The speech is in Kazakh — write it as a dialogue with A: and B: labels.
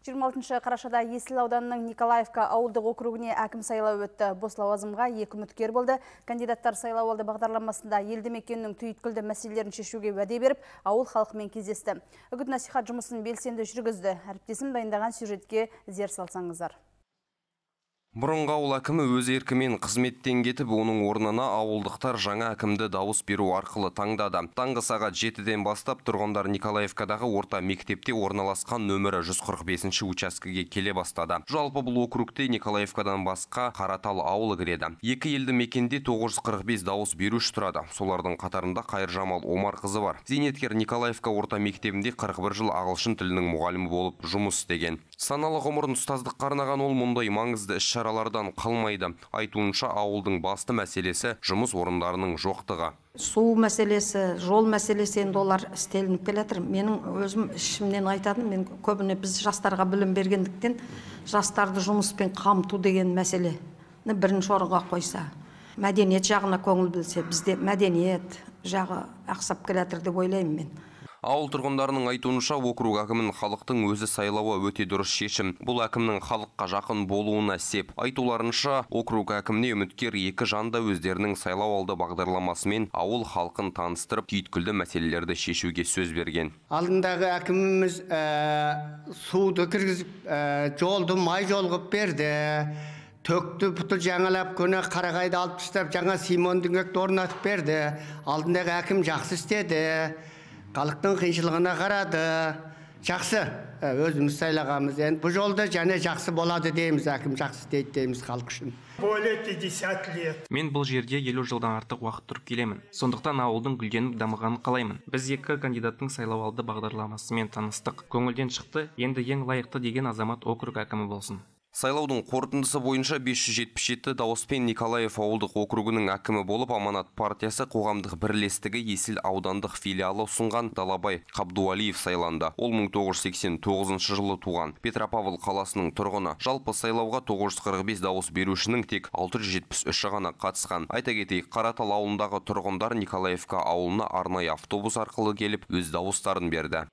A: 26 қарашада Есіл ауданының Николаевка ауылдық округіне әкім сайлау өтті. Бос лауазымға екі үміткер болды. Кандидаттар сайлау алды бағдарламасында елді мекеннің түйіткілді мәселелерін шешуге уәде беріп, ауыл халқымен кездесті. Үгіт насихат жұмысын белсенді жүргізді. Әріптесім дайындаған сюжетке зер салсаңыздар.
B: Бұрынғы ауыл әкімі өз еркімен қызметтен кетіп, оның орнына ауылдықтар жаңа әкімді дауыс беру арқылы таңдады. Таңғы сағат 7-ден бастап тұрғындар Николаевкадағы орта мектепте орналасқан нөмірі 145 учаскеге келе бастады. Жалпы бұл округте Николаевкадан басқа Қаратал ауылы кіреді. Екі елді мекенде 945 дауыс беруші тұрады. Солардың қатарында Қайыржамал Омар қызы бар. Зейнеткер Николаевка орта мектебінде 41 жыл ағылшын тілінің мұғалімі болып жұмыс істеген. Саналы ғұмырын ұстаздыққа арнаған ол мұндай маңызды іс шаралардан қалмайды. Айтуынша ауылдың басты мәселесі жұмыс орындарының жоқтығы.
C: Су мәселесі жол мәселесі енді олар істелініп келе жатыр менің өзім ішімнен айтатын мен көбіне біз жастарға білім бергендіктен жастарды жұмыспен қамту деген мәселені бірінші орынға қойса мәдениет жағына көңіл бөлсе бізде мәдениет жағы ақсап келе жатыр деп ойлаймын мен.
B: Ауыл тұрғындарының айтуынша округ әкімін халықтың өзі сайлауы өте дұрыс шешім. Бұл әкімнің халыққа жақын болуына сеп. Айтуларынша округ әкіміне үміткер екі жанда өздерінің сайлау алды бағдарламасымен ауыл халқын таныстырып түйткілді мәселелерді шешуге сөз берген.
D: Алдындағы әкіміміз ә, суды кіргізіп ә, жолды май жол қылып берді. Төкті пұты жаңалап көне қарағайды алып тастап жаңа симон дүңгекті орнатып берді. Алдындағы әкім жақсы істеді. Халықтың қиыншылығына қарады. Жақсы өзіміз сайлағанбыз. Енді бұл жолда және жақсы болады дейміз әкім жақсы істейді дейміз халық үшін.
E: Более 50 лет.
F: Мен бұл жерде елу жылдан артық уақыт тұрып келемін. Сондықтан ауылдың гүлденіп дамығанын қалаймын. Біз екі кандидаттың сайлауалды бағдарламасымен таныстық. Көңілден шықты. Енді ең лайықты деген азамат округ әкімі болсын
B: Сайлаудың қорытындысы бойынша 577 дауыспен Николаев ауылдық округінің әкімі болып Аманат партиясы қоғамдық бірлестігі Есіл аудандық филиалы ұсынған Далабай Қабдуалиев сайланды. Ол 1989 жылы туған Петропавл қаласының тұрғыны. Жалпы сайлауға 945 дауыс берушінің тек 673 ғана қатысқан. Айта кетейік, Қаратал ауылындағы тұрғындар Николаевка ауылына арнайы автобус арқылы келіп өз дауыстарын берді.